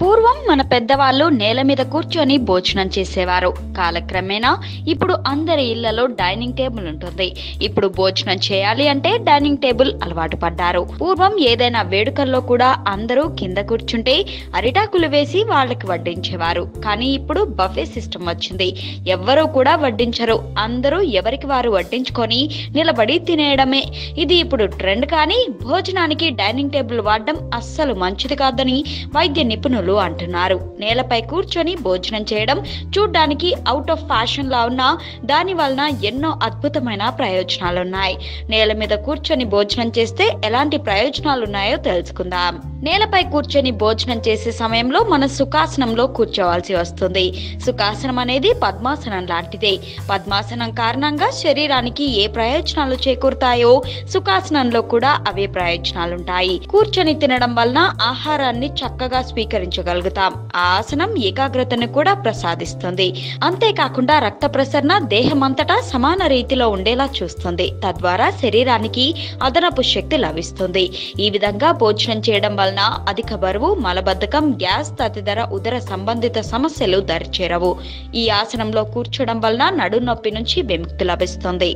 పూర్వం మన పెద్దవాళ్ళు నేల మీద కూర్చొని భోజనం చేసేవారు. కాలక్రమేణా ఇప్పుడు అందరి ఇళ్ళలో డైనింగ్ టేబుల్ ఉంటుంది. ఇప్పుడు భోజనం చేయాలి అంటే డైనింగ్ టేబుల్ అలవాటు పడ్డారు. పూర్వం ఏదైనా వేడుకల్లో కూడా అందరూ కింద కూర్చుంటే అరిటాకులు వేసి వాళ్ళకి వడ్డించేవారు. కానీ ఇప్పుడు బఫే సిస్టమ్ వచ్చింది. ఎవ్వరూ కూడా వడ్డించరు. అందరూ ఎవరికి వారు వడ్డించుకొని నిలబడి తినేయడమే. ఇది ఇప్పుడు ట్రెండ్ కానీ భోజనానికి డైనింగ్ టేబుల్ వాడడం అస్సలు మంచిది కాదని వైద్య నిపుణులు అంటున్నారు. నేలపై కూర్చొని భోజనం చేయడం చూడ్డానికి అవుట్ ఆఫ్ ఫ్యాషన్ లా ఉన్నా దాని వలన ఎన్నో అద్భుతమైన ప్రయోజనాలున్నాయి. నేల మీద కూర్చొని భోజనం చేస్తే ఎలాంటి ప్రయోజనాలు ఉన్నాయో తెలుసుకుందాం. నేలపై కూర్చొని భోజనం చేసే సమయంలో మన సుఖాసనంలో కూర్చోవాల్సి వస్తుంది. సుఖాసనం అనేది పద్మాసనం లాంటిదే. పద్మాసనం కారణంగా శరీరానికి ఏ ప్రయోజనాలు చేకూరుతాయో సుఖాసనంలో కూడా అవే ప్రయోజనాలుంటాయి. కూర్చొని తినడం వలన ఆహారాన్ని చక్కగా స్వీకరించగలుగుతాం. ఆ ఆసనం ఏకాగ్రతను కూడా ప్రసాదిస్తుంది. అంతేకాకుండా రక్త ప్రసరణ దేహమంతటా సమాన రీతిలో ఉండేలా చూస్తుంది. తద్వారా శరీరానికి అదనపు శక్తి లభిస్తుంది. ఈ విధంగా భోజనం చేయడం వల్ల వలన అధిక బరువు మలబద్ధకం గ్యాస్ తదితర ఉదర సంబంధిత సమస్యలు దరిచేరవు. ఈ ఆసనంలో కూర్చోడం వలన నడు నొప్పి నుంచి విముక్తి లభిస్తుంది.